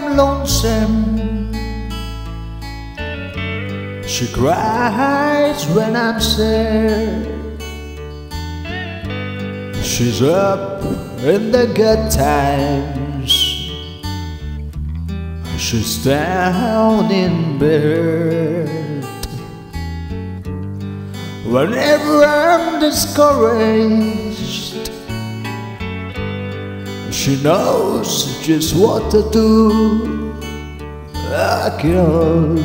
I'm lonesome. She cries when I'm sad. She's up in the good times. She's down in bed. Whenever I'm discouraged, she knows just what to do. Ah, girl,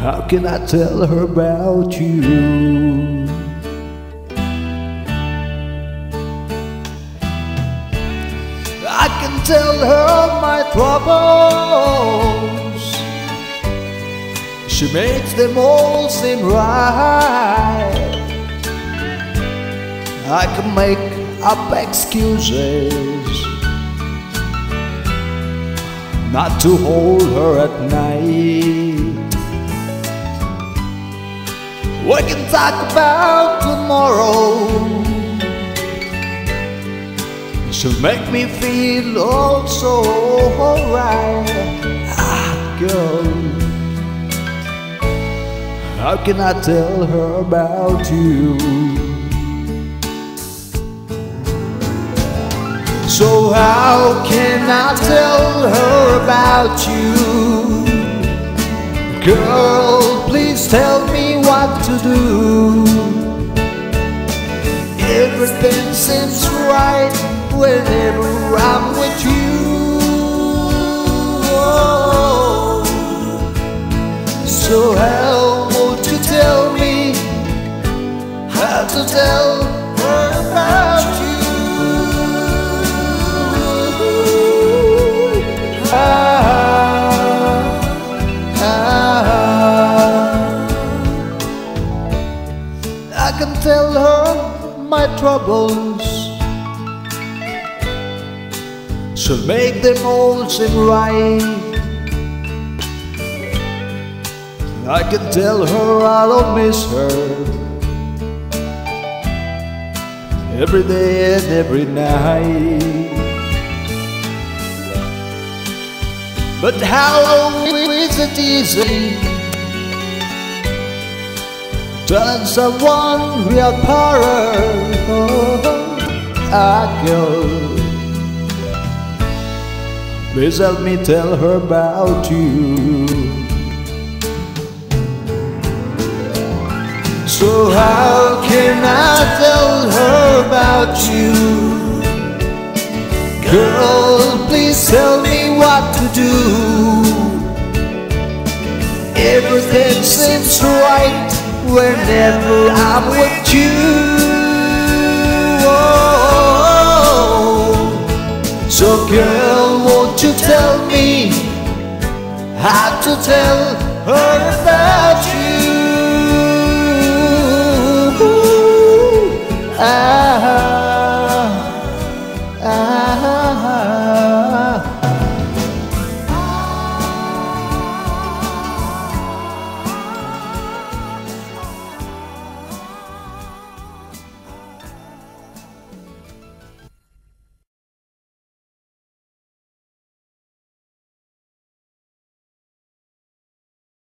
how can I tell her about you? I can tell her my troubles. She makes them all seem right. I can make up excuses not to hold her at night. We can talk about tomorrow. She'll make me feel all so alright. Ah, girl, how can I tell her about you? So how can I tell her about you? Girl, please tell me what to do. Everything seems right whenever I'm with you. Troubles. She'll make them all seem right. I can tell her I don't miss her every day and every night. But how is it easy telling someone are power? I go. Please help me tell her about you. So how can I tell her about you? Girl, please tell me what to do. Everything seems right whenever I'm with you. Oh, so girl, won't you tell me how to tell her